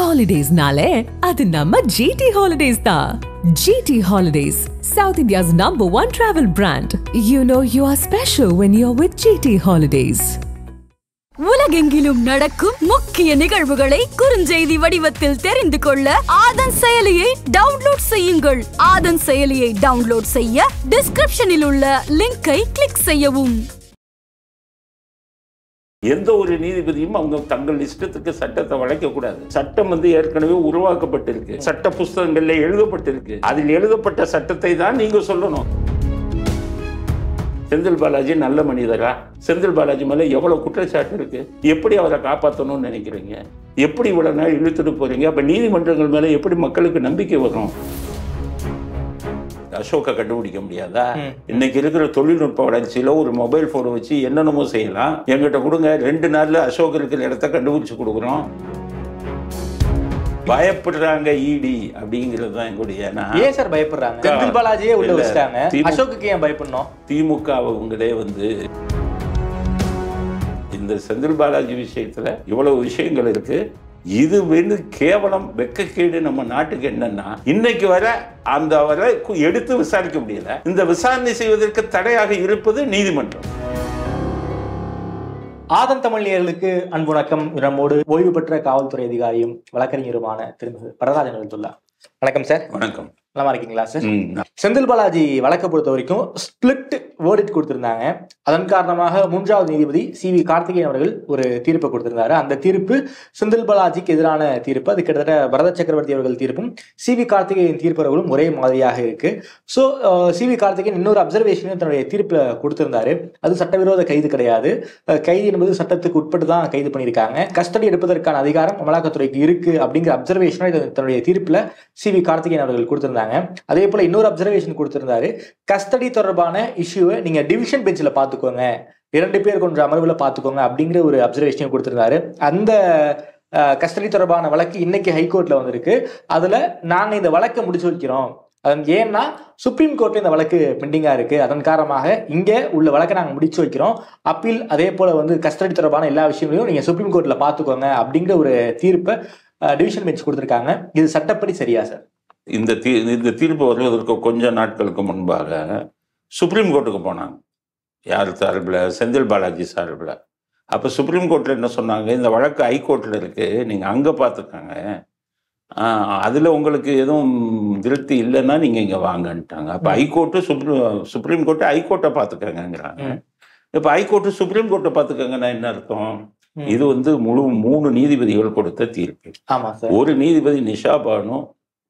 ஹாலிடேஸ்னாலே அது நம்ம ஜிடி ஹாலிடேஸ் தான் GT holidays South India's number one travel brand you know you are special when you are with GT holidays உலகெங்கிலும் நடக்கும் முக்கிய நிகழ்வுகளை குறுஞ்செய்தி வடிவத்தில் தெரிந்து கொள்ள ஆதன் செயலியை டவுன்லோட் செய்யுங்கள். ஆதன் செயலியை டவுன்லோட் செய்ய டிஸ்கிரிப்ஷனில் உள்ள லிங்கை கிளிக் செய்யவும். எந்த ஒரு நீதிபதியும் அவங்க தங்கள் இஷ்டத்துக்கு சட்டத்தை வளைக்கக்கூடாது. சட்டம் வந்து ஏற்கனவே உருவாக்கப்பட்டிருக்கு. சட்ட புஸ்தகங்கள்ல எழுதப்பட்டிருக்கு. அதில் எழுதப்பட்ட சட்டத்தை தான் நீங்க சொல்லணும். செந்தில் பாலாஜி நல்ல மனிதரா? செந்தில் பாலாஜி மேல எவ்வளவு குற்றச்சாட்டு இருக்கு? எப்படி அவரை காப்பாற்றணும்னு நினைக்கிறீங்க? எப்படி இவ்வளவு நாள் இழுத்துட்டு போறீங்க? அப்ப நீதிமன்றங்கள் மேல எப்படி மக்களுக்கு நம்பிக்கை வரும்? அசோக்கை கண்டுபிடிக்க முடியாதா? இன்னைக்கு இருக்கிற தொழில்நுட்ப வளர்ச்சியில ஒரு மொபைல் போனை வச்சு என்னென்னமோ செய்யலாம். எங்கிட்ட கொடுங்க ரெண்டு நாள்ல அசோக் இருக்கிற இடத்த கண்டுபிடிச்சு கொடுக்குறோம். பயப்படுறாங்க இடி அப்படிங்கிறது தான் எங்களுடைய ஏன் சார் பயப்படுறாங்க? செந்தில் பாலாஜியே உள்ள வச்சுட்டாங்க. அசோக்குக்கு ஏன் பயப்படணும்? திமுக அவங்களே வந்து இந்த செந்தில் பாலாஜி விஷயத்துல இவ்வளவு விஷயங்கள் இருக்கு. இது வந்து கேவலம் வெக்கக்கேடு நம்ம நாட்டுக்கு என்னன்னா இன்னைக்கு வர அந்த வரை எடுத்து விசாரிக்க முடியல. இந்த விசாரணை செய்வதற்கு தடையாக இருப்பது நீதிமன்றம். ஆதன் தமிழியர்களுக்கு அன்பு வணக்கம். நம்மோடு ஓய்வு பெற்ற காவல்துறை அதிகாரியும் வழக்கறிஞருமான திரு வரராஜன் எழுத்துள்ளார் வணக்கம் சார். வணக்கம். நல்லா இருக்கீங்களா சார்? செந்தில் பாலாஜி வழக்கை பொறுத்த வரைக்கும் ஸ்பிளிட் வேர்டிட் கொடுத்திருந்தாங்க. அதன் காரணமாக மூன்றாவது நீதிபதி சி வி கார்த்திகேயன் அவர்கள் ஒரு தீர்ப்பை கொடுத்திருந்தாரு. அந்த தீர்ப்பு செந்தில் பாலாஜிக்கு எதிரான தீர்ப்பு. அது கிட்டத்தட்ட பரத சக்கரவர்த்தி அவர்கள் தீர்ப்பும் சி வி கார்த்திகேயன் தீர்ப்பவர்களும் ஒரே மாதிரியாக இருக்கு. So uh, C V Karthikeyan இன்னொரு அப்சர்வேஷனையும் தன்னுடைய தீர்ப்பில் கொடுத்திருந்தாரு. அது சட்டவிரோத கைது கிடையாது. கைது என்பது சட்டத்துக்கு உட்பட்டு தான் கைது பண்ணியிருக்காங்க. கஸ்டடி எடுப்பதற்கான அதிகாரம் அமலாக்கத்துறைக்கு இருக்கு அப்படிங்கிற அப்சர்வேஷனை தன்னுடைய தீர்ப்பில் சி வி கார்த்திகேயன் அவர்கள் கொடுத்திருந்தாங்க. அதே போல இன்னொரு அப்சர்வேஷன் கொடுத்திருந்தாரு. கஸ்டடி தொடர்பான இஷ்யூ இஷ்யூவை நீங்க டிவிஷன் பெஞ்சில் பார்த்துக்கோங்க. இரண்டு பேர் கொன்ற அமர்வில் பார்த்துக்கோங்க அப்படிங்கிற ஒரு அப்சர்வேஷனையும் கொடுத்துருந்தாரு. அந்த கஸ்டடி தொடர்பான வழக்கு இன்னைக்கு ஹைகோர்ட்ல வந்திருக்கு. அதுல நாங்கள் இந்த வழக்கை முடிச்சு வைக்கிறோம். அதன் ஏன்னா சுப்ரீம் கோர்ட்ல இந்த வழக்கு பெண்டிங்கா இருக்கு. அதன் காரணமாக இங்க உள்ள வழக்கை நாங்கள் முடிச்சு வைக்கிறோம். அப்பீல் அதே போல வந்து கஸ்டடி தொடர்பான எல்லா விஷயங்களையும் நீங்க சுப்ரீம் கோர்ட்ல பாத்துக்கோங்க அப்படிங்கிற ஒரு தீர்ப்பை டிவிஷன் பெஞ்ச் கொடுத்துருக்காங்க. இது சட்டப்படி சரியா சார் இந்த தீ இந்த தீர்ப்பு வருவதற்கு கொஞ்ச நாட்களுக்கு முன்பாக சுப்ரீம் கோர்ட்டுக்கு போனாங்க. யார் சார்பில்? செந்தில் பாலாஜி சார்பில். அப்போ சுப்ரீம் கோர்ட்டில் என்ன சொன்னாங்க? இந்த வழக்கு ஹைகோர்ட்டில் இருக்குது நீங்கள் அங்கே பார்த்துக்கோங்க அதில் உங்களுக்கு எதுவும் திருப்தி இல்லைன்னா நீங்கள் இங்கே வாங்கன்ட்டாங்க. அப்போ high court supreme supreme court ஹைகோர்ட்டை பார்த்துக்கங்கங்கிறாங்க ம். இப்போ ஹைகோர்ட்டு சுப்ரீம் கோர்ட்டை பார்த்துக்கங்கன்னா என்ன அர்த்தம். இது வந்து முழு மூணு நீதிபதிகள் கொடுத்த தீர்ப்பு. ஒரு நீதிபதி நிஷா பானு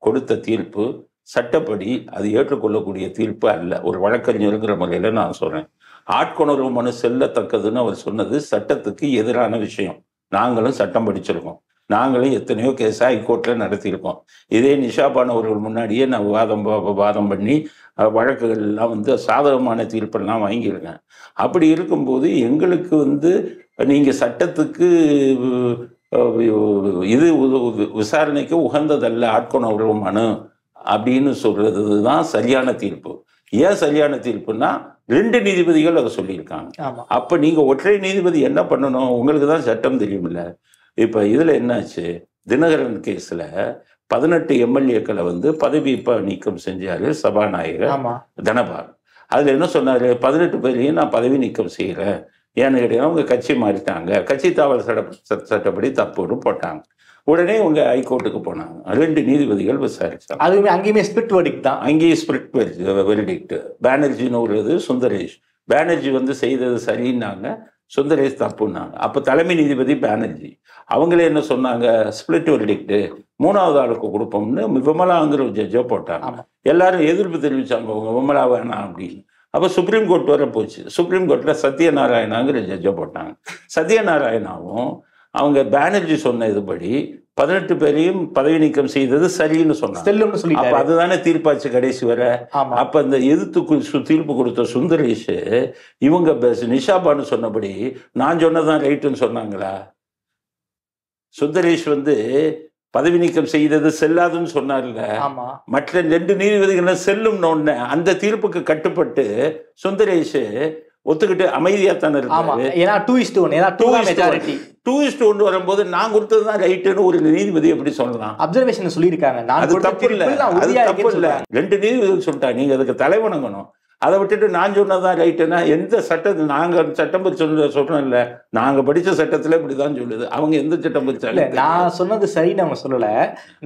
கொடுத்த தீர்ப்பு. சட்டப்படி அது ஏற்றுக்கொள்ளக்கூடிய தீர்ப்பு அல்ல. ஒரு வழக்கறிஞருங்கிற முறையில் நான் சொல்கிறேன் ஆட்கொணர்வு மனு செல்லத்தக்கதுன்னு அவர் சொன்னது சட்டத்துக்கு எதிரான விஷயம். நாங்களும் சட்டம் படிச்சிருக்கோம். நாங்களும் எத்தனையோ கேஸ் ஹைகோர்ட்டில் நடத்தியிருக்கோம். இதே நிஷா பானவர்கள் முன்னாடியே நான் வாதம் பா- வாதம் பண்ணி வழக்குகள்லாம் வழக்குகள் எல்லாம் வந்து சாதகமான தீர்ப்பெல்லாம் வாங்கியிருக்கேன். அப்படி இருக்கும்போது எங்களுக்கு வந்து நீங்கள் சட்டத்துக்கு இது உ- விசாரணைக்கு உகந்ததல்ல ஆட்கொணர்வு மனு. அப்படின்னு சொல்றது தான் சரியான தீர்ப்பு. ஏன் சரியான தீர்ப்புன்னா ரெண்டு நீதிபதிகள் அதை சொல்லியிருக்காங்க. அப்ப நீங்க ஒற்றை நீதிபதி என்ன பண்ணணும்? உங்களுக்கு தான் சட்டம் தெரியுமில்ல இப்ப இதுல என்னாச்சு? தினகரன் கேஸ்ல பதினெட்டு எம்எல்ஏக்களை வந்து பதவி இப்ப நீக்கம் செஞ்சாரு சபாநாயகர் தனபால். அதுல என்ன சொன்னாரு? பதினெட்டு பேரையும் நான் பதவி நீக்கம் செய்யறேன். ஏன்னு கேட்டீங்கன்னா அவங்க கட்சி மாறிட்டாங்க. கட்சி தாவல் சட்ட சட்ட- சட்டப்படி தப்புன்னு போட்டாங்க. உடனே இவங்க ஹைகோர்ட்டுக்கு போனாங்க. ரெண்டு நீதிபதிகள் விசாரிச்சாங்க. அதுவுமே அங்கேயுமே ஸ்பிரிட் வேர்டிக் தான். அங்கேயே ஸ்பிரிட் வெரிடிக்ட் பானர்ஜின்னு ஒரு சுந்தரேஷ் பானர்ஜி வந்து செய்தது சரின்னாங்க. சுந்தரேஷ் தப்புன்னாங்க. அப்போ தலைமை நீதிபதி பானர்ஜி அவங்களே என்ன சொன்னாங்க? ஸ்பிளிட் வெரிடிக்ட் மூணாவது ஆளுக்கு கொடுப்போம்னு விமலாங்கிற ஜட்ஜை போட்டாங்க. எல்லாரும் எதிர்ப்பு தெரிவிச்சாங்க. அவங்க விமலா வேணாம் அப்படின்னு. அப்போ சுப்ரீம் கோர்ட் வர போச்சு. சுப்ரீம் கோர்ட்டில் சத்யநாராயணாங்கிற ஜட்ஜை போட்டாங்க. சத்யநாராயணாவும் அவங்க பானர்ஜி சொன்ன இதுபடி பதினெட்டு பேரையும் பதவி நீக்கம் செய்தது சரின்னு சொன்னாங்க. சொல்லிட்டாரு. அதுதானே தீர்ப்பாச்சு கடைசி வரை? அப்ப இந்த எதிர்த்து தீர்ப்பு கொடுத்த சுந்தரேஷ் இவங்க நிஷாபான்னு சொன்னபடி நான் சொன்னதான் ரைட்டுன்னு சொன்னாங்களா? சுந்தரேஷ் வந்து பதவி நீக்கம் செய்தது செல்லாதுன்னு சொன்னார்ல. மற்ற ரெண்டு நீதிபதிகளும் செல்லும் ஒண்ணு அந்த தீர்ப்புக்கு கட்டுப்பட்டு சுந்தரேஷ் ஒத்துக்கிட்டு அமைதியா தானே ஆமா. இருக்காரு ஏன்னா டூ இஸ் டூ ஒன் ஏன்னா two majority two is to ஒன்று வரும்போது நான் கொடுத்தது தான் ரைட்டுன்னு ஒரு நீதிபதி எப்படி சொல்லலாம்? அப்சர்வேஷன் சொல்லியிருக்காங்க. நான் அது தப்பு இல்ல. அது தப்பு இல்ல. ரெண்டு நீதிபதிகள் சொல்லிட்டாங்க. நீங்க அதுக்கு தலைவணங்கணும். அதை விட்டுட்டு நான் சொன்னதான் ரைட்டுன்னா எந்த சட்டத்தை நாங்க சட்டம் சொல்ல சொல்றோம் இல்ல. நாங்க படிச்ச சட்டத்துல இப்படிதான் சொல்லுது. அவங்க எந்த சட்டம் படிச்சாலும் நான் சொன்னது சரின்னு அவங்க சொல்லல.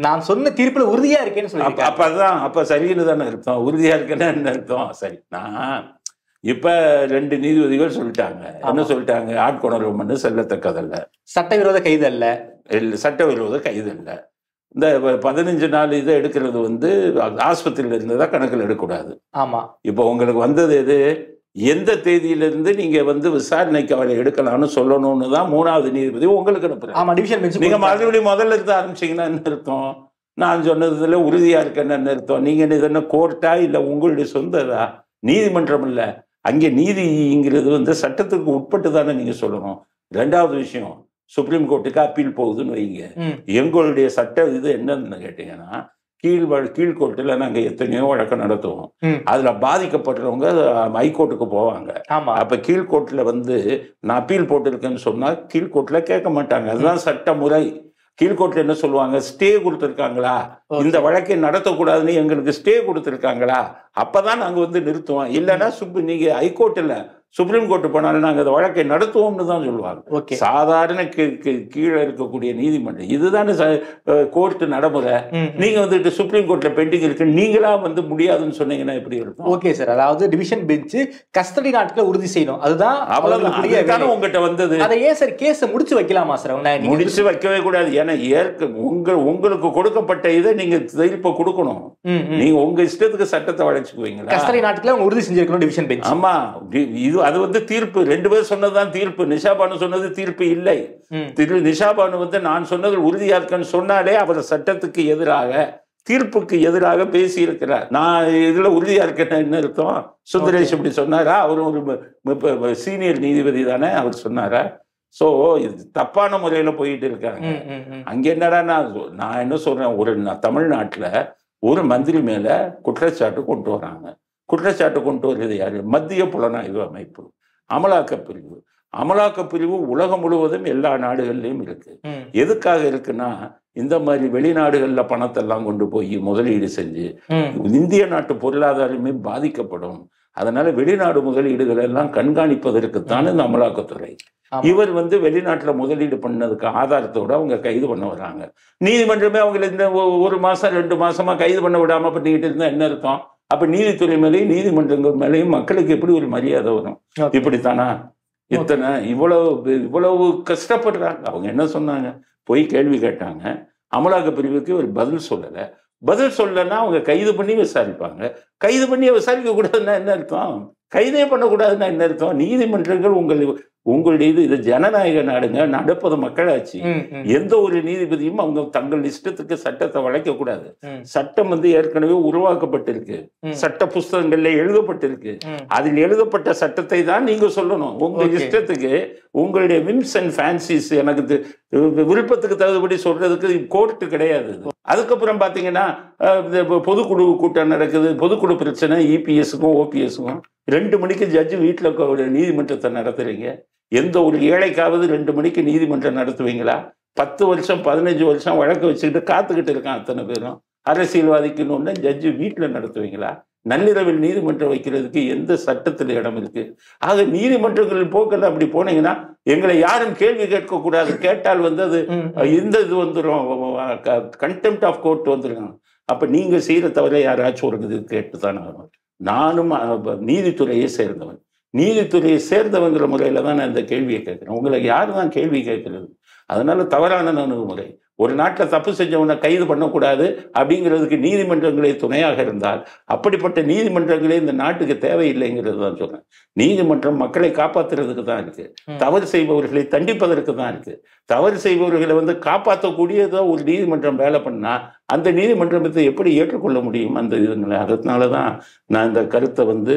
நான் சொன்ன தீர்ப்புல உறுதியா இருக்கேன்னு சொல்லியிருக்காங்க. அப்ப அதான் அப்ப சரின்னு தானே அர்த்தம். உறுதியா இருக்குன்னா என்ன அர்த்தம்? சரி நான் இப்ப ரெண்டு நீதிபதிகள் சொல்லிட்டாங்க. என்ன. சொல்லிட்டாங்க? ஆட்கொணர்வு மண்ணு செல்லத்தக்கதல்ல. சட்டவிரோத கைது அல்ல சட்டவிரோத கைது இல்லை இந்த பதினஞ்சு நாள் இதை எடுக்கிறது வந்து ஆஸ்பத்திரியில இருந்ததா கணக்கில் எடுக்கக்கூடாது. ஆமா. இப்போ உங்களுக்கு வந்தது எது? எந்த தேதியிலிருந்து நீங்க வந்து விசாரணைக்கு அவரை எடுக்கலாம்னு சொல்லணும்னு தான் மூணாவது நீதிபதி உங்களுக்கு அனுப்புறாரு. ஆமா டிவிஷன் பெஞ்ச் நீங்க மறுபடியும் முதல்ல இருந்து ஆரம்பிச்சீங்கன்னா என்ன அர்த்தம்? நான் சொன்னதுல உறுதியா இருக்கேன்னு என்ன அர்த்தம்? நீங்க என்ன கோர்ட்டா இல்ல உங்களுடைய சொந்ததா? நீதிமன்றம் இல்ல. அங்கே நீதிங்கிறது வந்து சட்டத்துக்கு உட்பட்டு தானே நீங்க சொல்லணும். ரெண்டாவது விஷயம் சுப்ரீம் கோர்ட்டுக்கு அப்பீல் போகுதுன்னு வைங்க. எங்களுடைய சட்ட இது என்னன்னு கேட்டீங்கன்னா கீழ் கீழ்கோர்ட்டில் நாங்க எத்தனையோ வழக்கம் நடத்துவோம். அதுல பாதிக்கப்படுறவங்க ஹைகோர்ட்டுக்கு போவாங்க. ஆமா. அப்ப கீழ்கோர்ட்ல வந்து நான் அப்பீல் போட்டிருக்கேன்னு சொன்னா கீழ்கோர்ட்ல கேட்க மாட்டாங்க. அதுதான் சட்டமுறை கீழ்கோர்ட்ல என்ன சொல்லுவாங்க? ஸ்டே கொடுத்துருக்காங்களா. இந்த வழக்கை நடத்தக்கூடாதுன்னு எங்களுக்கு ஸ்டே கொடுத்துருக்காங்களா? அப்பதான் நாங்க வந்து நிறுத்துவோம். இல்லைன்னா சுப் நீங்க ஹைகோர்ட்ல சுப்ரீம் கோர்ட் போனாலும் நாங்க இந்த வழக்கை நடத்துவோம்னு தான் சொல்லுவாங்க. ஓகே. சாதாரண கீழே இருக்கக்கூடிய நீதிமன்றம். இதுதானே கோர்ட் நடைமுறை. நீங்க வந்துட்டு சுப்ரீம் கோர்ட்ல பெண்டிங் இருக்கு. நீங்களா வந்து முடியாதுன்னு சொன்னீங்கன்னா எப்படி இருக்கும்? Okay sir. அதாவது டிவிஷன் பெஞ்ச் கஸ்டடி நாட்களை உறுதி செய்யணும். அதுதான் வேலை. உங்ககிட்ட வந்தது. அதை ஏன் சார் கேஸை முடிச்சு வைக்கலாமா சார்? முடிச்சு வைக்கவே கூடாது. ஏன்னா ஏற்க உங்க உங்களுக்கு கொடுக்கப்பட்ட இதை நீங்க தீர்ப்பை கொடுக்கணும். நீங்க உங்க இஷ்டத்துக்கு சட்டத்தை வளைச்சுக்குவீங்களா கஸ்டடி நாட்களை அவங்க உறுதி செஞ்சிருக்கணும் டிவிஷன் பெஞ்ச் ஆமா. இது அது வந்து தீர்ப்பு. ரெண்டு பேர் சொன்னதுதான் தீர்ப்பு. நிஷாபானு சொன்னது தீர்ப்பு இல்லை. திரு நிஷாபானு வந்து நான் சொன்னது உறுதியா இருக்கேன்னு சொன்னாலே அவர் சட்டத்துக்கு எதிராக தீர்ப்புக்கு எதிராக பேசி இருக்கிறார் நான் இதுல உறுதியா இருக்கேன்னு என்ன அர்த்தம்? சுந்தரேஷ் இப்படி சொன்னாரா? அவர் ஒரு சீனியர் நீதிபதி தானே அவர் சொன்னாரா? சோ இது தப்பான முறையில போயிட்டு இருக்காங்க. அங்க என்னடா நான் நான் என்ன சொல்றேன்? ஒரு தமிழ்நாட்டுல ஒரு மந்திரி மேல குற்றச்சாட்டு கொண்டு வராங்க. குற்றச்சாட்டு கொண்டு வருது யாரு? மத்திய புலனாய்வு அமைப்பு. அமலாக்க பிரிவு. அமலாக்க பிரிவு உலகம் முழுவதும் எல்லா நாடுகள்லயும் இருக்கு. எதுக்காக இருக்குன்னா இந்த மாதிரி வெளிநாடுகள்ல பணத்தெல்லாம் கொண்டு போய் முதலீடு செஞ்சு. இந்திய நாட்டு பொருளாதாரமே பாதிக்கப்படும். அதனால வெளிநாடு முதலீடுகள் எல்லாம் கண்காணிப்பதற்குத்தான் இந்த அமலாக்கத்துறை. இவர் வந்து வெளிநாட்டுல முதலீடு பண்ணதுக்கு ஆதாரத்தோட அவங்க கைது பண்ண வராங்க நீதிமன்றமே அவங்களை இந்த ஒரு மாசம் ரெண்டு மாசமா கைது பண்ண விடாம பண்ணிக்கிட்டு இருந்தா என்ன அர்த்தம்? அப்ப நீதித்துறை மேலேயும் நீதிமன்றங்கள் மேலேயும் மக்களுக்கு எப்படி ஒரு மரியாதை வரும். இப்படித்தானா? இத்தனை இவ்வளவு இவ்வளவு கஷ்டப்படுறாங்க. அவங்க என்ன சொன்னாங்க? போய் கேள்வி கேட்டாங்க. அமலாக்க பிரிவுக்கு ஒரு பதில் சொல்லல. பதில் சொல்லலைன்னா அவங்க கைது பண்ணி விசாரிப்பாங்க. கைது பண்ணி விசாரிக்க கூடாதுன்னா என்ன அர்த்தம்? கைதே பண்ணக்கூடாதுன்னா என்ன அர்த்தம்? நீதிமன்றங்கள் உங்கள் உங்களுடைய இது இது ஜனநாயக நாடுங்க நடப்பது மக்களாட்சி எந்த ஒரு நீதிபதியும் அவங்க தங்கள் இஷ்டத்துக்கு சட்டத்தை வளைக்க கூடாது. சட்டம் வந்து ஏற்கனவே உருவாக்கப்பட்டிருக்கு. சட்ட புஸ்தகங்கள்ல எழுதப்பட்டிருக்கு. அதில் எழுதப்பட்ட சட்டத்தை தான் நீங்க சொல்லணும் உங்க. இஷ்டத்துக்கு உங்களுடைய விம்ஸ் அண்ட் ஃபேன்சிஸ் எனக்கு விருப்பத்துக்கு தகுந்தபடி சொல்றதுக்கு கோர்ட்டு கிடையாது. அதுக்கப்புறம் பாத்தீங்கன்னா இந்த பொதுக்குழு கூட்டம் நடக்குது பொதுக்குழு பிரச்சனை இபிஎஸ்க்கும் ஓபிஎஸ்க்கும் ரெண்டு மணிக்கு ஜட்ஜு வீட்டில் நீதிமன்றத்தை நடத்துறீங்க எந்த ஒரு ஏழைக்காவது ரெண்டு மணிக்கு நீதிமன்றம் நடத்துவீங்களா? பத்து வருஷம் பதினஞ்சு வருஷம் வழக்கு வச்சுக்கிட்டு காத்துக்கிட்டு இருக்கான் அத்தனை பேரும். அரசியல்வாதிக்குன்னு ஜட்ஜு வீட்டில் நடத்துவீங்களா? நள்ளிரவில் நீதிமன்றம் வைக்கிறதுக்கு எந்த சட்டத்தில் இடம் இருக்கு? ஆக நீதிமன்றங்கள் போக்கில் அப்படி போனீங்கன்னா எங்களை யாரும் கேள்வி கேட்க கூடாது கேட்டால் வந்து அது இந்த இது வந்துடும் கண்டெம்ட் ஆஃப் கோர்ட் வந்துடும் அப்ப நீங்க செய்யற தவிர யாராச்சும் ஒரு இது கேட்டு தானே ஆகணும். நானும் நீதித்துறையை சேர்ந்தவன். நீதித்துறையை சேர்ந்தவங்கிற முறையில தான் நான் இந்த கேள்வியை கேட்கிறேன். உங்களுக்கு யாரு தான் கேள்வி கேட்கறது? அதனால தவறான அணுகுமுறை. ஒரு நாட்டில் தப்பு செஞ்சவனை கைது பண்ணக்கூடாது அப்படிங்கிறதுக்கு நீதிமன்றங்களே துணையாக இருந்தால் அப்படிப்பட்ட நீதிமன்றங்களே இந்த நாட்டுக்கு தேவையில்லைங்கிறது தான் சொல்றேன். நீதிமன்றம் மக்களை காப்பாத்துறதுக்கு தான் இருக்கு. ம். தவறு செய்பவர்களை தண்டிப்பதற்கு தான் இருக்கு. தவறு செய்பவர்களை வந்து காப்பாற்றக்கூடியதோ ஒரு நீதிமன்றம் வேலை பண்ணா அந்த நீதிமன்றத்தை எப்படி ஏற்றுக்கொள்ள முடியும் அந்த இதுங்களை? அதனால தான் நான் இந்த கருத்தை வந்து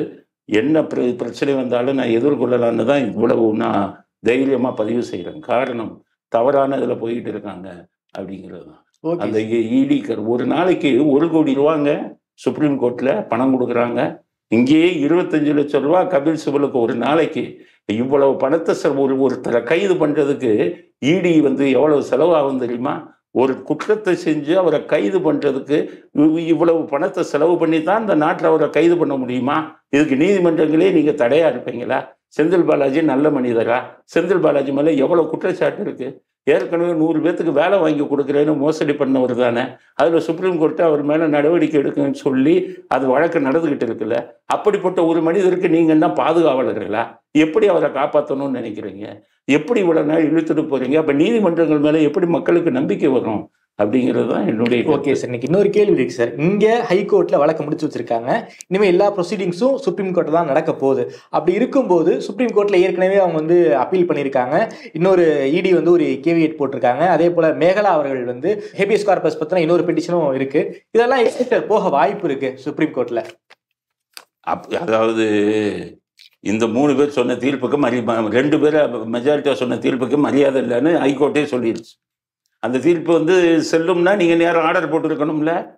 என்ன பிர- பிரச்சனை வந்தாலும் நான் எதிர்கொள்ளலான்னு தான் இவ்வளவு நான் தைரியமா பதிவு செய்கிறேன் காரணம் தவறான இதுல போயிட்டு இருக்காங்க அப்படிங்கிறது தான். அந்த இடி ஒரு நாளைக்கு ஒரு கோடி ரூபாங்க சுப்ரீம் கோர்ட்ல பணம் கொடுக்குறாங்க. இங்கேயே இருபத்தஞ்சு லட்சம் ரூபா கபில் சிபலுக்கு ஒரு நாளைக்கு இவ்வளவு பணத்தை ஒரு ஒருத்தரை கைது பண்றதுக்கு இடி வந்து எவ்வளவு செலவாகும் தெரியுமா? ஒரு குற்றத்தை செஞ்சு அவரை கைது பண்றதுக்கு இவ்வளவு பணத்தை செலவு பண்ணி தான் இந்த நாட்டில் அவரை கைது பண்ண முடியுமா? இதுக்கு நீதிமன்றங்களே நீங்க தடையா இருப்பீங்களா? செந்தில் பாலாஜி நல்ல மனிதரா? செந்தில் பாலாஜி மேலே எவ்வளவு குற்றச்சாட்டு இருக்கு? ஏற்கனவே நூறு பேத்துக்கு வேலை வாங்கி கொடுக்குறேன்னு மோசடி பண்ணவர் தானே. அதில் சுப்ரீம் கோர்ட்டு அவர் மேலே நடவடிக்கை எடுக்குன்னு சொல்லி அது வழக்கு நடந்துக்கிட்டு இருக்குல்ல. அப்படிப்பட்ட ஒரு மனிதருக்கு நீங்கள் என்ன பாதுகாவலர்களா? எப்படி அவரை காப்பாற்றணும்னு நினைக்கிறீங்க? எப்படி இவ்வளோ நாள் இழுத்துட்டு போகிறீங்க அப்போ நீதிமன்றங்கள் மேலே எப்படி மக்களுக்கு நம்பிக்கை வரும்? அப்படிங்கிறது தான் என்னுடைய ஓகே சார் இன்னைக்கு இன்னொரு கேள்வி இருக்கு சார் இங்க ஹைகோர்ட்ல வழக்கு முடிச்சு வச்சிருக்காங்க. இனிமே எல்லா ப்ரொசீடிங்ஸும் சுப்ரீம் கோர்ட்ல தான் நடக்க போகுது. அப்படி இருக்கும்போது சுப்ரீம் கோர்ட்ல ஏற்கனவே அவங்க வந்து அப்பீல் பண்ணியிருக்காங்க. இன்னொரு இடி வந்து ஒரு கேவியட் போட்டிருக்காங்க. அதே போல மேகலா அவர்கள் வந்து ஹேபியஸ் கார்பஸ் பத்தின இன்னொரு பெட்டிஷனும் இருக்கு. இதெல்லாம் போக வாய்ப்பு இருக்கு சுப்ரீம் கோர்ட்ல அப் அதாவது இந்த மூணு பேர் சொன்ன தீர்ப்புக்கு மரி ரெண்டு பேர் மெஜாரிட்டியாக சொன்ன தீர்ப்புக்கு மரியாதை இல்லைன்னு ஹைகோர்ட்டே சொல்லிடுச்சு அந்த தீர்ப்பு வந்து செல்லும்னா நீங்கள் நேரம் ஆர்டர் போட்டிருக்கணும்ல?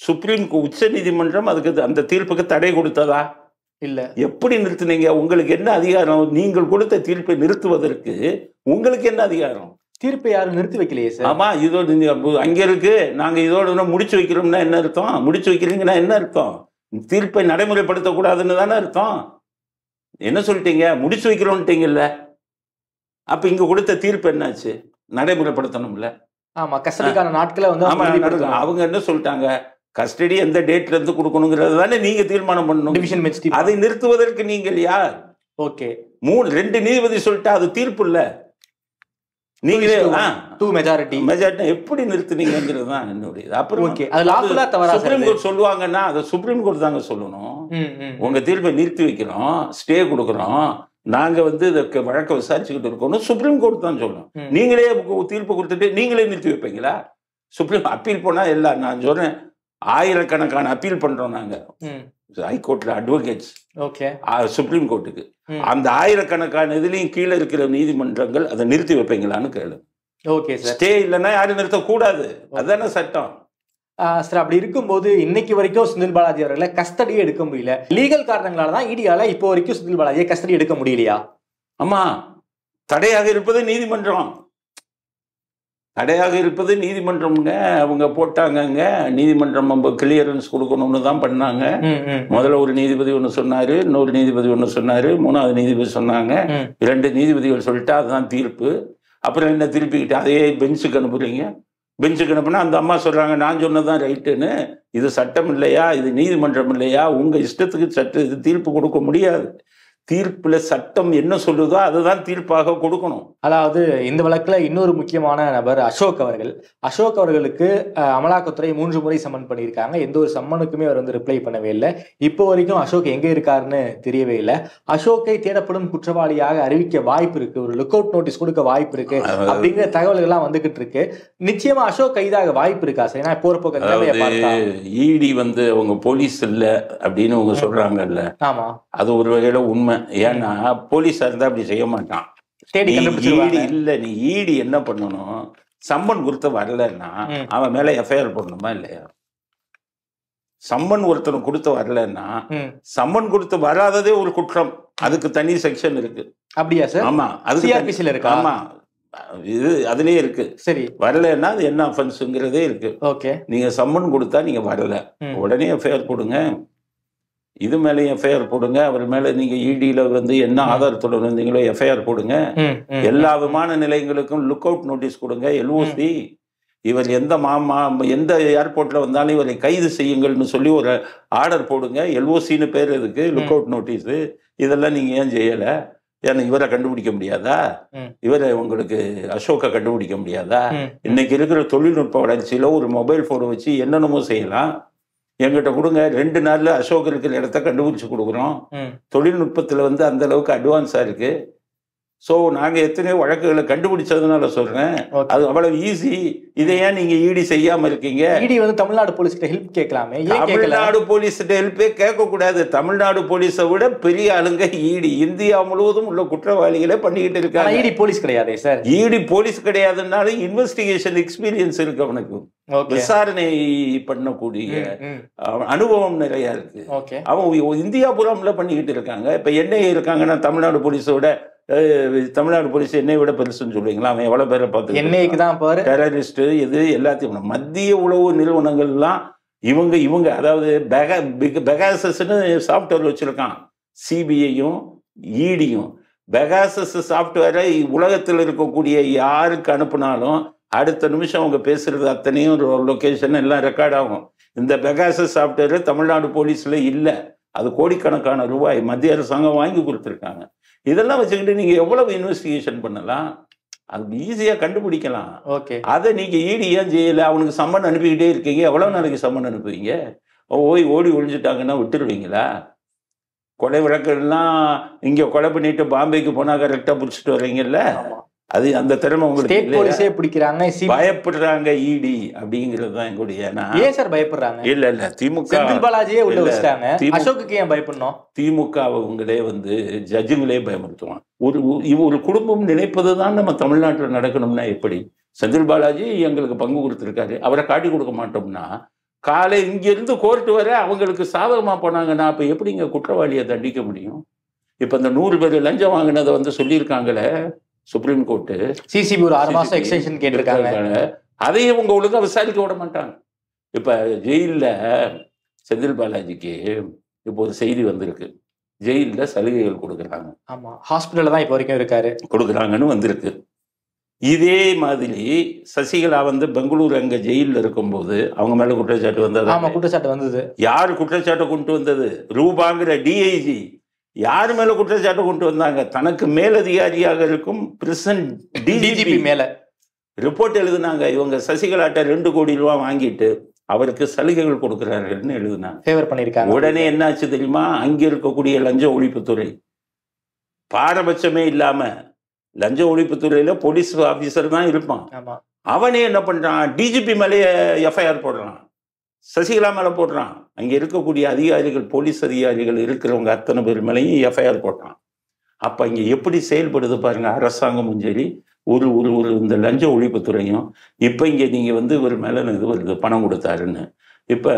சுப்ரீம் உச்ச நீதிமன்றம் அதுக்கு அந்த தீர்ப்புக்கு தடை கொடுத்ததா? இல்ல. எப்படி நிறுத்துனீங்க? உங்களுக்கு என்ன அதிகாரம்? நீங்கள் கொடுத்த தீர்ப்பை நிறுத்துவதற்கு உங்களுக்கு என்ன அதிகாரம்? தீர்ப்பை யாரும் நிறுத்தி வைக்கலையே சார்? ஆமா இதோட அங்க இருக்கு. நாங்க இதோட முடிச்சு வைக்கிறோம்னா என்ன அர்த்தம்? முடிச்சு வைக்கிறீங்கன்னா என்ன அர்த்தம்? தீர்ப்பை நடைமுறைப்படுத்தக்கூடாதுன்னு தானே அர்த்தம். என்ன சொல்லிட்டீங்க? முடிச்சு வைக்கிறோம்ட்டீங்கல்ல அப்ப இங்க கொடுத்த தீர்ப்பு என்னாச்சு? நடைமுறைப்படுத்தணும்ல. ஆமா கஸ்டடிக்கான நாட்களை வந்து ஆமா. அவங்க என்ன சொல்லிட்டாங்க? கஸ்டடி எந்த டேட்ல இருந்து கொடுக்கணுங்கிறது தானே நீங்க தீர்மானம் பண்ணணும். டிவிஷன் பெஞ்ச் அதை நிறுத்துவதற்கு நீங்கள் யார்? ஓகே. மூணு ரெண்டு நீதிபதி சொல்லிட்டா அது தீர்ப்பு இல்ல. நீங்களே டூ மெஜாரிட்டி மெஜாரிட்டி எப்படி நிறுத்துனீங்கிறது தான் என்னுடைய. அப்புறம் ஓகே அது லாஃபுல்லா தவறா சுப்ரீம் கோர்ட் சொல்லுவாங்கன்னா அதை சுப்ரீம் கோர்ட் தாங்க சொல்லணும். உங்க தீர்ப்பை நிறுத்தி வைக்கிறோம் ஸ்டே கொடுக்குறோம். நாங்க வந்து இதுக்கு வழக்கை விசாரிச்சுக்கிட்டு இருக்கோம்னு சுப்ரீம் கோர்ட் தான் சொல்லணும். நீங்களே தீர்ப்பு கொடுத்துட்டு நீங்களே நிறுத்தி வைப்பீங்களா? சுப்ரீம் அப்பீல் போனா எல்லாம் நான் சொல்றேன் ஆயிரக்கணக்கான அப்பீல் பண்றோம் நாங்க. ஹைகோர்ட்ல அட்வொகேட்ஸ் ஓகே. சுப்ரீம் கோர்ட்டுக்கு. அந்த ஆயிரக்கணக்கான இதுலயும் கீழே இருக்கிற நீதிமன்றங்கள் அதை நிறுத்தி வைப்பீங்களான்னு கேளு ஓகே ஸ்டே இல்லைன்னா யாரும் நிறுத்தக்கூடாது. அதுதானே சட்டம். சார் அப்படி இருக்கும்போது இன்னைக்கு வரைக்கும் செந்தில் பாலாஜி அவர்களை கஸ்டடியே எடுக்க முடியல. லீகல் காரணங்களால தான் இடியால இப்போ வரைக்கும் செந்தில் பாலாஜியை கஸ்டடி எடுக்க முடியலையா? ஆமா தடையாக இருப்பது நீதிமன்றம். தடையாக இருப்பது நீதிமன்றம்ங்க. அவங்க போட்டாங்கங்க. நீதிமன்றம் நம்ம கிளியரன்ஸ் கொடுக்கணும்னு தான் பண்ணாங்க. முதல்ல ஒரு நீதிபதி ஒன்று சொன்னாரு இன்னொரு நீதிபதி ஒன்று சொன்னாரு மூணாவது நீதிபதி சொன்னாங்க. இரண்டு நீதிபதிகள் சொல்லிட்டா அதுதான் தீர்ப்பு. அப்புறம் என்ன திருப்பிக்கிட்டு அதையே பெஞ்சுக்கு அனுப்புறீங்க? பெஞ்சுக்கு அனுப்புனா அந்த அம்மா சொல்கிறாங்க நான் சொன்னதான் ரைட்டுன்னு. இது சட்டம் இல்லையா? இது நீதிமன்றம் இல்லையா? உங்கள் இஷ்டத்துக்கு சட்ட இது தீர்ப்பு கொடுக்க முடியாது. தீர்ப்புல சட்டம் என்ன சொல்லுதோ அதுதான் தீர்ப்பாக கொடுக்கணும். அதாவது இந்த வழக்குல இன்னொரு முக்கியமான நபர் அசோக் அவர்கள். அசோக் அவர்களுக்கு அமலாக்கத்துறை மூன்று முறை சம்மன் பண்ணியிருக்காங்க. எந்த ஒரு சம்மனுக்குமே அவர் வந்து ரிப்ளை பண்ணவே இல்லை. இப்போ வரைக்கும் அசோக் எங்க இருக்காருன்னு தெரியவே இல்லை. அசோக்கை தேடப்படும் குற்றவாளியாக அறிவிக்க வாய்ப்பு இருக்கு. ஒரு லுக் அவுட் நோட்டீஸ் கொடுக்க வாய்ப்பு இருக்கு. அப்படிங்கிற தகவல்கள் எல்லாம் வந்துகிட்டு இருக்கு. நிச்சயமா அசோக் கைதாக வாய்ப்பு இருக்கா? சார் ஏன்னா போற போக்க நிலைமையை பார்த்தா அதாவது இடி வந்து அவங்க போலீஸ் இல்ல அப்படின்னு அவங்க சொல்றாங்கல்ல. ஆமா. அது ஒரு வகையில உண்மை. ஏன்னா போலீஸா இருந்தா அப்படி செய்ய மாட்டான். இல்ல நீ ஈடி என்ன பண்ணணும்? சம்மன் கொடுத்து வரலன்னா. அவன் மேல எஃப்ஐஆர் போடணுமா இல்லையா? சம்மன் ஒருத்தன் கொடுத்து வரலன்னா. சம்மன் கொடுத்து வராததே ஒரு குற்றம். அதுக்கு தனி செக்ஷன் இருக்கு. அப்படியா சார்? ஆமா தனி- சிஆர்பிசில இருக்கா? ஆமா. இது அதுலயே இருக்கு. சரி. வரலன்னா அது என்ன அஃபென்ஸுங்கிறதே இருக்கு. ஓகே. நீங்க சம்மன் கொடுத்தா நீங்க வரல. உடனே எஃப்ஐஆர் போடுங்க. இது மேலே எஃப்ஐஆர் போடுங்க அவர் மேல நீங்க இடியில வந்து என்ன ஆதாரத்தோட வந்தீங்களோ எஃப்ஐஆர் போடுங்க. எல்லா விமான நிலையங்களுக்கும் லுக் அவுட் நோட்டீஸ் கொடுங்க எல்ஓசி இவர் எந்த மாமா எந்த ஏர்போர்ட்ல வந்தாலும் இவரை கைது செய்யுங்கள்னு சொல்லி ஒரு ஆர்டர் போடுங்க. எல்ஓசின்னு பேர் இருக்கு லுக் அவுட் நோட்டீஸ் இதெல்லாம் நீங்க ஏன் செய்யல? ஏன்னா இவரை கண்டுபிடிக்க முடியாதா. இவரை உங்களுக்கு அசோக்கை கண்டுபிடிக்க முடியாதா. இன்னைக்கு இருக்கிற தொழில்நுட்ப வளர்ச்சியில ஒரு மொபைல் போனை வச்சு என்னென்னமோ செய்யலாம். எங்கிட்ட கொடுங்க. ரெண்டு நாள்ல அசோக் இருக்கிற இடத்த கண்டுபிடிச்சு கொடுக்குறோம். தொழில்நுட்பத்துல வந்து அந்த அளவுக்கு அட்வான்ஸா இருக்கு. ஸோ நாங்க எத்தனையோ வழக்குகளை கண்டுபிடிச்சதுனால சொல்றேன். Okay. அது அவ்வளவு ஈஸி இதை ஏன் நீங்க ஈடி செய்யாம இருக்கீங்க? இடி வந்து தமிழ்நாடு போலீஸ் கிட்ட ஹெல்ப் கேட்கலாமே தமிழ்நாடு போலீஸ் ஹெல்ப்பே கேட்க கூடாது தமிழ்நாடு போலீஸை விட பெரிய ஆளுங்க ஈடி இந்தியா முழுவதும் உள்ள குற்றவாளிகளை பண்ணிக்கிட்டு இருக்காங்க. இடி போலீஸ் கிடையாதே சார் ஈடி போலீஸ் கிடையாதுன்னாலும் இன்வெஸ்டிகேஷன் எக்ஸ்பீரியன்ஸ் இருக்கு அவனுக்கு. விசாரணை பண்ணக்கூடிய அனுபவம் நிறைய இருக்கு. அவன் இந்தியா புறம்ல பண்ணிக்கிட்டு இருக்காங்க. இப்ப என்ஐஏ இருக்காங்கன்னா தமிழ்நாடு போலீஸோட தமிழ்நாடு போலீஸ் என்னை விட பெருசுன்னு சொல்லுவீங்களா? அவன் எவ்வளவு பேரை பார்த்து என்ஐக்கு தான் பாரு. டெரரிஸ்ட் இது எல்லாத்தையும் மத்திய உளவு நிறுவனங்கள்லாம் இவங்க இவங்க அதாவது பெகா பிக் பெகாசஸ்னு சாஃப்ட்வேர் வச்சிருக்கான். சிபிஐயும் இடியும் பெகாசஸ் சாஃப்ட்வேரை உலகத்தில் இருக்கக்கூடிய யாருக்கு அனுப்புனாலும் அடுத்த நிமிஷம் அவங்க பேசுறது அத்தனையும் லொக்கேஷன் எல்லாம் ரெக்கார்ட் ஆகும். இந்த பெகாசஸ் சாஃப்ட்வேர் தமிழ்நாடு போலீஸ்ல இல்லை. அது கோடிக்கணக்கான ரூபாய் மத்திய அரசாங்கம் வாங்கி கொடுத்துருக்காங்க. இதெல்லாம் வச்சுக்கிட்டு நீங்க எவ்வளவு இன்வெஸ்டிகேஷன் பண்ணலாம்? அது ஈஸியா கண்டுபிடிக்கலாம். ஓகே. அதை நீங்க ஈடு ஏன் செய்யல அவனுக்கு சம்மன் அனுப்பிக்கிட்டே இருக்கீங்க. எவ்வளவு நாளைக்கு சம்மன் அனுப்புவீங்க? ஓய் ஓடி ஒழிஞ்சிட்டாங்கன்னா விட்டுருவீங்களா? கொலை வழக்கெல்லாம் இங்க கொலை பண்ணிட்டு பாம்பேக்கு போனா கரெக்டா புடிச்சிட்டு வர்றீங்கல்ல? அது அந்த திறமை உங்களுக்கு? போலீஸே பிடிக்கிறாங்க பயப்படுறாங்க ஈடி அப்படிங்கிறது தான் எங்களுடைய ஏன் சார் பயப்படுறாங்க? இல்ல இல்ல திமுக பாலாஜியே உள்ள வச்சுட்டாங்க. அசோக்குக்கு ஏன் பயப்படணும்? திமுக அவங்களே வந்து ஜட்ஜுங்களே பயமுறுத்துவான் ஒரு ஒரு குடும்பம் நினைப்பது தான் நம்ம தமிழ்நாட்டில் நடக்கணும்னா எப்படி? செந்தில் பாலாஜி எங்களுக்கு பங்கு கொடுத்துருக்காரு. அவரை காட்டி கொடுக்க மாட்டோம்னா காலை இங்கிருந்து கோர்ட் வர அவங்களுக்கு சாதகமா போனாங்கன்னா அப்ப எப்படிங்க குற்றவாளியை தண்டிக்க முடியும்? இப்ப இந்த நூறு பேர் லஞ்சம் வாங்கினதை வந்து சொல்லியிருக்காங்களே சுப்ரீம் கோர்ட்டு சிசிபி ஒரு ஆறு மாசம் எக்ஸ்டென்ஷன் கேட்டிருக்காங்க. அதையும் இவங்க ஒழுங்கா விசாரிக்க விட மாட்டாங்க. இப்ப ஜெயில்ல செந்தில் பாலாஜிக்கு இப்போ ஒரு செய்தி வந்திருக்கு. ஜெயில்ல சலுகைகள் கொடுக்குறாங்க. ஆமா. ஹாஸ்பிட்டல்ல தான் இப்போ வரைக்கும் இருக்காரு. கொடுக்குறாங்கன்னு வந்திருக்கு. இதே மாதிரி சசிகலா வந்து பெங்களூர் அங்க ஜெயில்ல இருக்கும்போது அவங்க மேல குற்றச்சாட்டு வந்தது? ஆமா குற்றச்சாட்டு வந்தது. யார் குற்றச்சாட்டை கொண்டு வந்தது? ரூபாங்கிற டிஐஜி யார் மேல குற்றச்சாட்டு கொண்டு வந்தாங்க? தனக்கு மேலதிகாரியாக இருக்கும் பிரசன்ட் டிஜிபி மேல. ரிப்போர்ட் எழுதுனாங்க. இவங்க சசிகலாட்ட ரெண்டு கோடி ரூபா வாங்கிட்டு அவருக்கு சலுகைகள் கொடுக்குறார்கள்னு எழுதுனாங்க. ஃபேவர் பண்ணிருக்காங்க உடனே என்னாச்சு தெரியுமா? அங்க இருக்கக்கூடிய லஞ்ச ஒழிப்புத்துறை. பாரபட்சமே இல்லாம லஞ்ச ஒழிப்புத்துறையில போலீஸ் ஆபீசர் தான் இருப்பான். அவனே என்ன பண்றான்? டிஜிபி மேலேயே எஃப்ஐஆர் போடுறான். சசிகலா மேல போடுறான் அங்க இருக்கக்கூடிய அதிகாரிகள் போலீஸ் அதிகாரிகள் இருக்கிறவங்க அத்தனை பேர் மேலேயும் எஃப்ஐஆர் போடுறான் அப்ப இங்க எப்படி செயல்படுது பாருங்க அரசாங்கமும் சரி ஒரு ஒரு ஒரு இந்த லஞ்ச ஒழிப்புத்துறையும் இப்ப இங்க நீங்க வந்து ஒரு மேல இது வருது பணம் கொடுத்தாருன்னு. இப்ப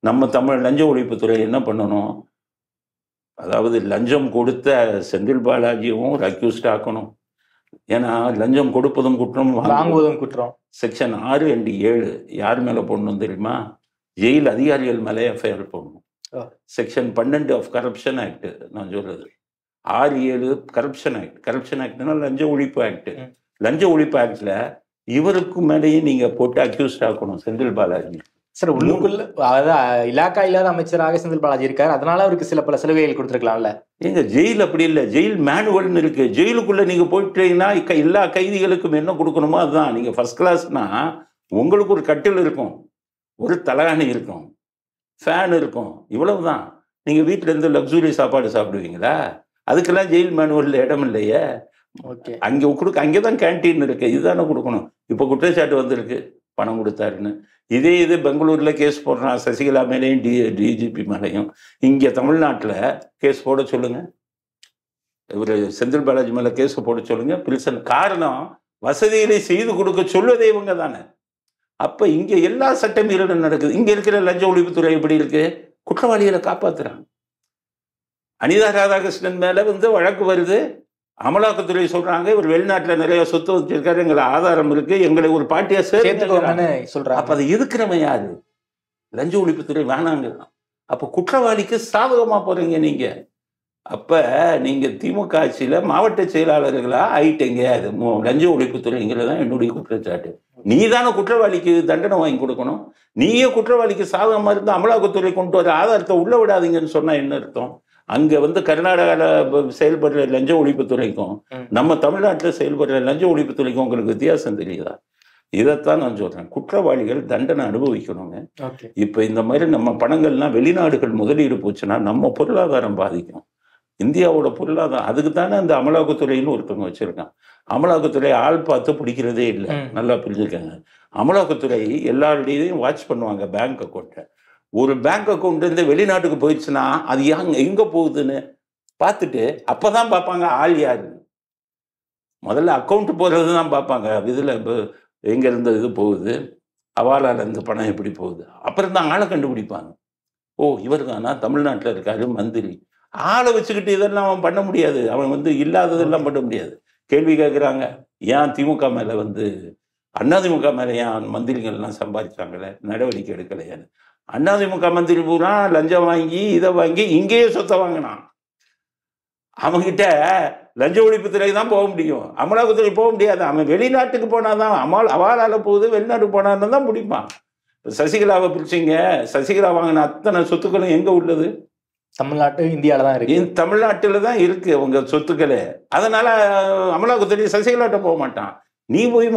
நம்ம தமிழ் லஞ்ச ஒழிப்புத்துறை என்ன பண்ணணும்? அதாவது லஞ்சம் கொடுத்த செந்தில் பாலாஜியும் ஒரு அக்யூஸ்ட் ஆக்கணும். ஏன்னா லஞ்சம் கொடுப்பதும் குற்றம் வாங்குவதும் வாங்குவதும் குற்றம். செக்ஷன் ஆறு அண்ட் ஏழு யார் மேல போடணும் தெரியுமா? ஜெயில் அதிகாரிகள் மேலே எஃப்ஐஆர் போடணும். செக்ஷன் பன்னெண்டு ஆஃப் கரப்ஷன் ஆக்ட் நான் சொல்றது. ஆறு ஏழு கரப்ஷன் ஆக்ட் கரப்ஷன் ஆக்ட்னா லஞ்ச ஒழிப்பு ஆக்ட். லஞ்ச ஒழிப்பு ஆக்ட்ல இவருக்கு மேலேயும் நீங்க போட்டு அக்யூஸ்ட் ஆக்கணும் செந்தில் பாலாஜி. சார் உள்ளுக்குள்ள அதாவது இலாக்கா இல்லாத அமைச்சராக செந்தில் பாலாஜி இருக்காரு. அதனால அவருக்கு சில பல சலுகைகள் கொடுத்திருக்கலாம்ல. எங்க ஜெயில் அப்படி இல்லை. ஜெயில் மேனுவல்னு இருக்கு. ஜெயிலுக்குள்ள நீங்க போயிட்டீங்கன்னா எல்லா கைதிகளுக்கும் என்ன கொடுக்கணுமோ அதுதான். நீங்க ஃபர்ஸ்ட் கிளாஸ்னா உங்களுக்கு ஒரு கட்டில் இருக்கும். ஒரு தலகாணி இருக்கும். ஃபேன் இருக்கும். இவ்வளவுதான். நீங்க வீட்ல இருந்து லக்ஸுரி சாப்பாடு சாப்பிடுவீங்களா? அதுக்கெல்லாம் ஜெயில் மேனுவல்ல இடம் இல்லையே. ஓகே. அங்க கொடுக்க அங்கே தான் கேன்டீன் இருக்கு. இதுதானே கொடுக்கணும். இப்போ குற்றச்சாட்டு வந்திருக்கு. பணம் கொடுத்தாருன்னு. இதே இது பெங்களூர்ல கேஸ் போடுறான். சசிகலா மேலேயும் டி டிஜிபி மேலேயும். இங்க தமிழ்நாட்டுல கேஸ் போட சொல்லுங்க. இவர் செந்தில் பாலாஜி மேல கேஸ் போட சொல்லுங்க. பிரிசன் காரணம் வசதிகளை செய்து கொடுக்க சொல்வதே இவங்க தானே. அப்ப இங்க எல்லா சட்ட மீறலும் நடக்குது. இங்க இருக்கிற லஞ்ச ஒழிப்புத்துறை எப்படி இருக்கு? குற்றவாளிகளை காப்பாத்துறாங்க. அனிதா ராதாகிருஷ்ணன் மேல வந்து வழக்கு வருது. அமலாக்கத்துறை சொல்றாங்க. இவர் வெளிநாட்டுல நிறைய சொத்து வச்சிருக்காரு. எங்களை ஆதாரம் இருக்கு. எங்களை ஒரு சேர்த்துக்கோங்க. சேர்த்துக்கோங்கன்னு அப்ப சொல்றாங்க அதை எதுக்குறவன் யாரு? லஞ்ச ஒழிப்புத்துறை வேணாங்க அப்ப குற்றவாளிக்கு சாதகமா போறீங்க நீங்க. அப்ப நீங்க திமுக ஆட்சியில மாவட்ட செயலாளர்களா ஆயிட்டீங்க. அது லஞ்ச ஒழிப்புத்துறைங்கிறது தான் என்னுடைய குற்றச்சாட்டு. நீ தானே குற்றவாளிக்கு தண்டனை வாங்கி கொடுக்கணும். நீயே குற்றவாளிக்கு சாதகமா இருந்து அமலாக்கத்துறை கொண்டு வர ஆதாரத்தை உள்ள விடாதீங்கன்னு சொன்னா என்ன அர்த்தம்? அங்க வந்து கர்நாடகாவில் செயல்படுற லஞ்ச ஒழிப்புத்துறைக்கும். நம்ம தமிழ்நாட்டில் செயல்படுற லஞ்ச ஒழிப்புத்துறைக்கும் உங்களுக்கு வித்தியாசம் தெரியுதா? இதைத்தான் நான் சொல்றேன். குற்றவாளிகள் தண்டனை அனுபவிக்கணுங்க. இப்ப இந்த மாதிரி நம்ம பணங்கள்லாம் வெளிநாடுகள் முதலீடு போச்சுன்னா நம்ம பொருளாதாரம் பாதிக்கும். இந்தியாவோட பொருளாதாரம் அதுக்கு தானே அந்த அமலாக்கத்துறைன்னு ஒருத்தவங்க வச்சிருக்கான் அமலாக்கத்துறை ஆள் பார்த்து பிடிக்கிறதே இல்லை. நல்லா புரிஞ்சுக்கங்க. அமலாக்கத்துறை எல்லாருடையதையும் வாட்ச் பண்ணுவாங்க பேங்க் அக்கௌண்ட்டை ஒரு பேங்க் அக்கௌண்ட் இருந்து வெளிநாட்டுக்கு போயிடுச்சுன்னா அது எங்க எங்க போகுதுன்னு பார்த்துட்டு அப்பதான் பார்ப்பாங்க ஆள் யாரு. முதல்ல அக்கௌண்ட் போறது தான் பார்ப்பாங்க. இதுல இப்ப எங்க இருந்து இது போகுது? அவாலால் இந்த பணம் எப்படி போகுது? அப்புறம் தான் ஆளை கண்டுபிடிப்பாங்க. ஓ இவர் தானா? தமிழ்நாட்டில் இருக்காரு மந்திரி. ஆளை வச்சுக்கிட்டு இதெல்லாம் அவன் பண்ண முடியாது. அவன் வந்து இல்லாததெல்லாம் பண்ண முடியாது. கேள்வி கேட்குறாங்க ஏன் திமுக மேலே வந்து அதிமுக மேலே ஏன் மந்திரிகள்லாம் சம்பாதிச்சாங்களே நடவடிக்கை எடுக்கலையான்னு? அதிமுக மந்திரி பூரா லஞ்சம் வாங்கி இதை வாங்கி இங்கேயே சொத்தை வாங்கினான். அவங்கிட்ட லஞ்ச ஒழிப்புத்துறை தான் போக முடியும். அமலாக்கத்துறை போக முடியாது. அவன் வெளிநாட்டுக்கு போனாதான் அமல் அவாலால் போகுது வெளிநாட்டுக்கு போனான்னு தான் முடிப்பான். சசிகலாவை பிடிச்சிங்க. சசிகலா வாங்கின அத்தனை சொத்துக்களும் எங்கே உள்ளது? தமிழ்நாட்டு இந்தியால தான் இருக்கு. தமிழ்நாட்டில் தான் இருக்கு உங்க சொத்துக்களே. அதனால அமலாக்கத்துறை சசிகலாட்ட போக மாட்டான். நீ போய்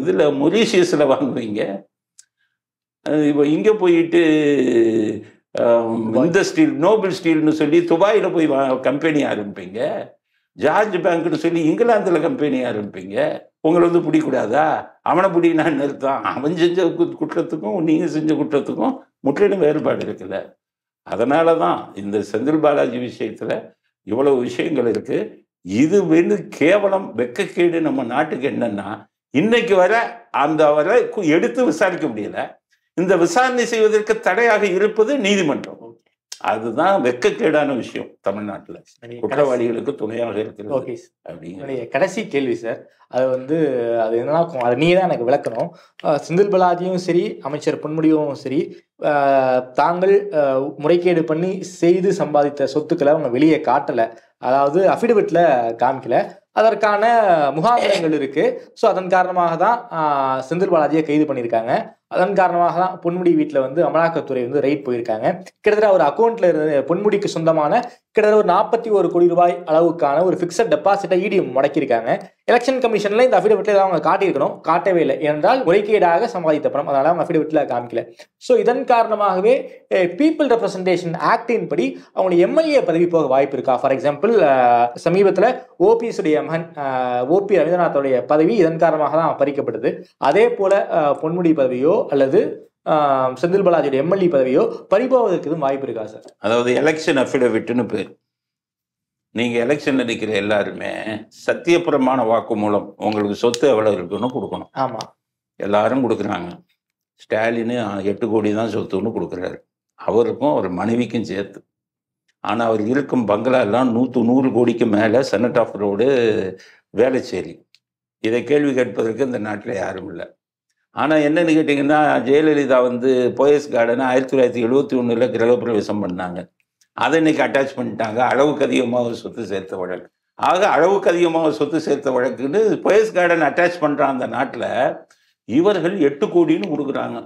இதுல மொரீஷியஸ்ல வாங்குவீங்க. இப்போ இங்க போயிட்டு இந்த ஸ்டீல் நோபல் ஸ்டீல்னு சொல்லி துபாயில போய் கம்பெனி ஆரம்பிப்பீங்க. ஜார்ஜ் பேங்க்னு சொல்லி இங்கிலாந்துல கம்பெனி ஆரம்பிப்பீங்க. உங்களை வந்து பிடிக்கூடாதா? அவனை பிடினா நிறுத்தான். அவன் செஞ்ச குற்றத்துக்கும் நீங்க செஞ்ச குற்றத்துக்கும் முற்றிலும் வேறுபாடு இருக்குல்ல. அதனால தான் இந்த செந்தில் பாலாஜி விஷயத்தில் இவ்வளவு விஷயங்கள் இருக்கு. இது வந்து கேவலம் வெக்கக்கேடு நம்ம நாட்டுக்கு என்னன்னா இன்னைக்கு வர அந்த வரை எடுத்து விசாரிக்க முடியல. இந்த விசாரணை செய்வதற்கு தடையாக இருப்பது நீதிமன்றம். அதுதான் வெக்கக்கேடான விஷயம் தமிழ்நாட்டுல. குற்றவாளிகளுக்கு துணையாக இருக்கிறது ஓகே. அப்படிங்கிற கடைசி கேள்வி சார். அது வந்து அது என்னன்னா அது நீ தான் எனக்கு விளக்கணும். செந்தில் பாலாஜியும் சரி அமைச்சர் பொன்முடியும் சரி தாங்கள் முறைகேடு பண்ணி செய்து சம்பாதித்த சொத்துக்களை அவங்க வெளியே காட்டல. அதாவது அஃபிடவிட்ல காமிக்கல. அதற்கான முகாந்திரங்கள் இருக்கு. ஸோ அதன் காரணமாக தான் செந்தில் பாலாஜியை கைது பண்ணியிருக்காங்க. அதன் காரணமாக தான் பொன்முடி வீட்டில் வந்து அமலாக்கத்துறை வந்து ரைட் போயிருக்காங்க. கிட்டத்தட்ட ஒரு அக்கௌண்ட்ல இருந்து பொன்முடிக்கு சொந்தமான கிட்டத்தட்ட ஒரு நாற்பத்தி ஒரு கோடி ரூபாய் அளவுக்கான ஒரு ஃபிக்ஸட் டெபாசிட்டை இடி முடக்கியிருக்காங்க. எலெக்ஷன் கமிஷன்ல இந்த அஃபிடவிட்ல அவங்க காட்டியிருக்கணும். காட்டவே இல்லை. ஏனென்றால் முறைகேடாக சம்பாதித்த பணம். அதனால அவங்க அஃபிடவிட்ல காமிக்கல. ஸோ இதன் காரணமாகவே பீப்புள் ரெப்ரசன்டேஷன் ஆக்டின் படி அவங்களுக்கு எம்எல்ஏ பதவி போக வாய்ப்பு இருக்கா? ஃபார் எக்ஸாம்பிள் சமீபத்தில் ஓபிஎஸ் உடைய மகன் ஓபி ரவீந்திரநாத்தோடைய பதவி இதன் காரணமாக தான் பறிக்கப்பட்டது. அதே போல பொன்முடி பதவியோ அல்லது செந்தில் பாலாஜியோட எம்எல்ஏ பதவியோ பறிபோவதற்கு எதுவும் வாய்ப்பு இருக்கா சார்? அதாவது எலெக்ஷன் அஃபிடவிட்னு பேர். நீங்க எலெக்ஷன்ல நிற்கிற எல்லாருமே சத்தியப்பிரமாண வாக்கு மூலம் உங்களுக்கு சொத்து எவ்வளவு இருக்குன்னு கொடுக்கணும். ஆமா. எல்லாரும் கொடுக்குறாங்க. ஸ்டாலின் எட்டு கோடி தான் சொத்துன்னு கொடுக்குறாரு. அவருக்கும் அவர் மனைவிக்கும் சேர்த்து. ஆனால் அவர் இருக்கும் பங்களா எல்லாம் நூற்று நூறு கோடிக்கு மேலே செனட் ஆஃப் ரோடு வேலைச்சேரி இதை கேள்வி கேட்பதற்கு இந்த நாட்டில் யாரும் இல்லை. ஆனால் என்னன்னு கேட்டிங்கன்னா ஜெயலலிதா வந்து போயஸ் கார்டனை ஆயிரத்தி தொள்ளாயிரத்தி எழுபத்தி ஒன்றில் கிரகப்பிரவேசம் பண்ணாங்க. அதை இன்னைக்கு அட்டாச் பண்ணிட்டாங்க. அளவுக்கு அதிகமாக சொத்து சேர்த்த வழக்கு. ஆக அளவுக்கு அதிகமாக சொத்து சேர்த்த வழக்குன்னு போயஸ் கார்டன் அட்டாச் பண்ணுற அந்த நாட்டில் இவர்கள் எட்டு கோடின்னு கொடுக்குறாங்க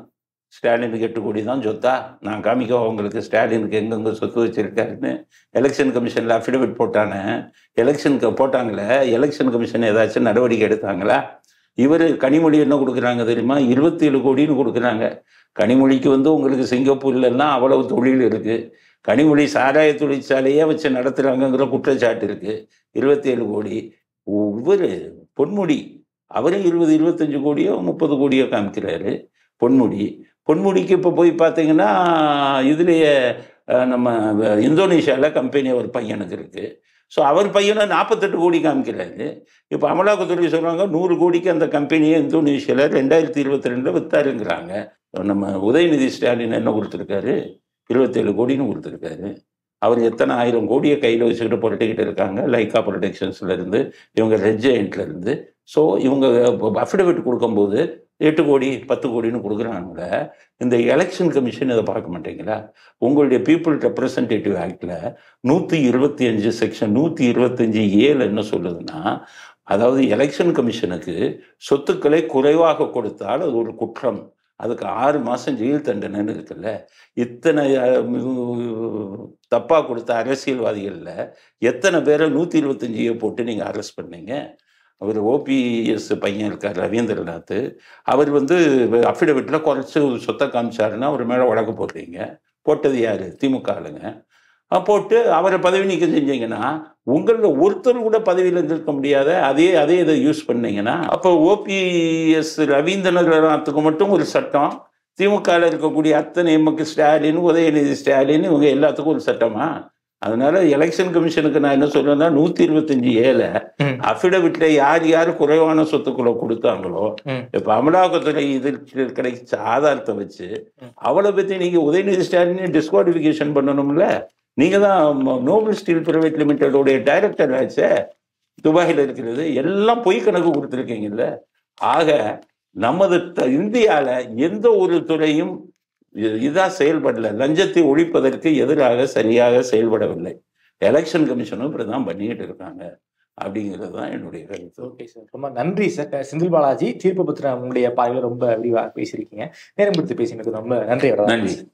ஸ்டாலினுக்கு எட்டு கோடி தான் சொத்தா? நான் காமிக்க உங்களுக்கு? ஸ்டாலினுக்கு எங்கெங்க சொத்து வச்சிருக்காருன்னு? Election கமிஷனில் affidavit போட்டானே. எலெக்ஷனுக்கு போட்டாங்களே? எலெக்ஷன் கமிஷன் ஏதாச்சும் நடவடிக்கை எடுத்தாங்களா? இவர் கனிமொழி என்ன கொடுக்குறாங்க தெரியுமா? இருபத்தி ஏழு கோடின்னு கொடுக்குறாங்க. கனிமொழிக்கு வந்து உங்களுக்கு சிங்கப்பூர்லலாம் அவ்வளவு தொழில் இருக்குது கனிமொழி சாராய தொழிற்சாலையே வச்சு நடத்துகிறாங்கங்கிற குற்றச்சாட்டு இருக்குது இருபத்தி ஏழு கோடி. ஒவ்வொரு பொன்முடி. அவரும் இருபது இருபத்தஞ்சு கோடியோ முப்பது கோடியோ காமிக்கிறாரு பொன்முடி. பொன்முடிக்கு இப்போ போய் பார்த்தீங்கன்னா இதுலேயே நம்ம இந்தோனேஷியாவில் கம்பெனி ஒரு பையனுக்கு இருக்குது ஸோ அவர் பையனை நாற்பத்தெட்டு கோடி காமிக்கிறாரு. இப்போ அமலாக்கத்துறை சொல்கிறாங்க நூறு கோடிக்கு அந்த கம்பெனியை இந்தோனேஷியாவில் ரெண்டாயிரத்தி இருபத்தி ரெண்டில் விற்றாருங்கிறாங்க நம்ம உதயநிதி ஸ்டாலின் என்ன கொடுத்துருக்காரு? இருபத்தேழு கோடின்னு கொடுத்துருக்காரு. அவர் எத்தனை ஆயிரம் கோடியை கையில் வச்சுக்கிட்டு புரட்டிக்கிட்டு இருக்காங்க? லைக்கா ப்ரொடக்ஷன்ஸ்லேருந்து இவங்க ரெட் ஸோ இவங்க அஃபிடவிட் கொடுக்கும்போது எட்டு கோடி பத்து கோடின்னு கொடுக்குறாங்க இந்த எலெக்ஷன் கமிஷன் இதை பார்க்க மாட்டீங்களா? உங்களுடைய பீப்புள் ரெப்ரசன்டேட்டிவ் ஆக்டில் நூற்றி இருபத்தி அஞ்சு செக்ஷன் நூற்றி இருபத்தஞ்சு ஏழு என்ன சொல்லுதுன்னா அதாவது எலெக்ஷன் கமிஷனுக்கு சொத்துக்களை குறைவாக கொடுத்தால் அது ஒரு குற்றம். அதுக்கு ஆறு மாதம் ஜெயில் தண்டனைன்னு இருக்குல்ல. இத்தனை தப்பாக கொடுத்த அரசியல்வாதிகளில் எத்தனை பேரை நூற்றி இருபத்தஞ்சியை போட்டு நீங்கள் அரெஸ்ட் பண்ணீங்க? அவர் ஓபிஎஸ் பையன் இருக்கார் ரவீந்திரநாத். அவர் வந்து அஃபிடவிட்டில் குறைச்சி சொத்தை காமிச்சாருன்னா அவர் மேலே வழக்கு போடுறீங்க. போட்டது யார்? திமுக ஆளுங்க. போட்டு அவரை பதவி நீக்கம் செஞ்சீங்கன்னா உங்களில் ஒருத்தர் கூட பதவியில் இருந்திருக்க முடியாத அதே அதே இதை யூஸ் பண்ணீங்கன்னா அப்போ ஓபிஎஸ் ரவீந்திரநாத்துக்கு மட்டும் ஒரு சட்டம் திமுகவில் இருக்கக்கூடிய அத்தனை எமக்கு ஸ்டாலின் உதயநிதி ஸ்டாலின் இவங்க எல்லாத்துக்கும் ஒரு சட்டமா? அதனால எலெக்ஷன் கமிஷனுக்கு நான் என்ன சொல்றேன்னா நூத்தி இருபத்தஞ்சு ம். அஃபிடவிட்ல யார் யார் குறைவான சொத்துக்களை கொடுத்தாங்களோ. இப்ப அமலாக்கத்துறை இதில் கிடைச்ச ஆதாரத்தை வச்சு. அவளை பத்தி நீங்க உதயநிதி ஸ்டாலின் டிஸ்குவாலிஃபிகேஷன் பண்ணணும்ல நீங்க தான் நோபல் ஸ்டீல் பிரைவேட் லிமிடெடோடைய டைரக்டர் ஆச்சே துபாயில் இருக்கிறது எல்லாம் பொய் கணக்கு கொடுத்துருக்கீங்கல்ல ஆக நமது இந்தியால எந்த ஒரு துறையும் இ- இதா செயல்படல. லஞ்சத்தை ஒழிப்பதற்கு எதிராக சரியாக செயல்படவில்லை. எலெக்ஷன் கமிஷனும் இப்படிதான் பண்ணிக்கிட்டு இருக்காங்க. அப்படிங்கிறது தான் என்னுடைய கருத்து. ஓகே சார் ரொம்ப நன்றி சார் செந்தில் பாலாஜி தீர்ப்பு பத்தின உங்களுடைய பார்வையில ரொம்ப விரிவாக பேசியிருக்கீங்க. நேரம் கொடுத்து பேசினதுக்கு ரொம்ப நன்றி. நன்றி